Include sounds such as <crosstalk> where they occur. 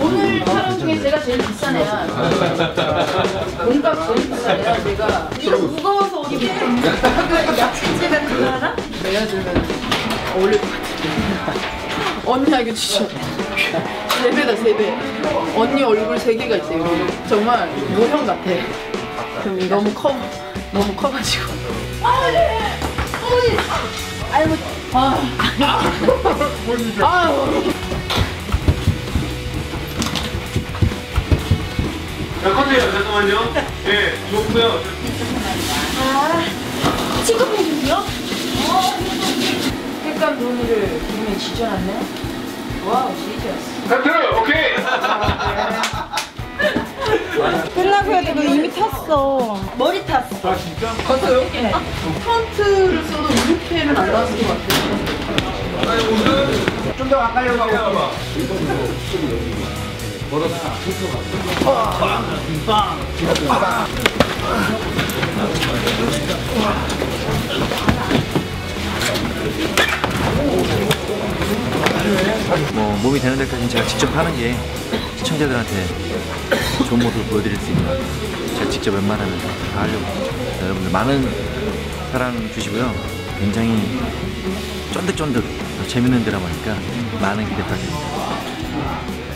오늘 촬영 중에 제가 제일 비싼 애야. 몸값 제일 비싼 애라 제가 이거 무거워서 옷이 못 입는 야채제가 그거 하나? 내가 들면 어울릴 것 같아. 언니 알려주셔. 세 배다 세 배. 언니 얼굴 세 개가 있대요. 정말 모형 같아. 너무 커 너무 커가지고. 아이고 아. 아유. 자, 컨테이너 잠깐만요. <laughs> 예, 좋고요. 취급해주세요? 색감 돈이를 기분에 지져놨네? 와우, 지졌어. 카트, 오케이. 끝나고 해도 그 이미 탔어. 머리 탔어. 아, 진짜? 컸어요? 네. 폰트를 써도 이렇게는 안 나왔을 것 같아요. 좀더 가까이 뭐 몸이 되는 데까지는 제가 직접 하는 게 시청자들한테 좋은 모습을 보여드릴 수 있는. 제가 직접 웬만하면 다 하려고 자, 여러분들 많은 사랑 주시고요. 굉장히 쫀득쫀득 재밌는 드라마니까 많은 기대 부탁드립니다.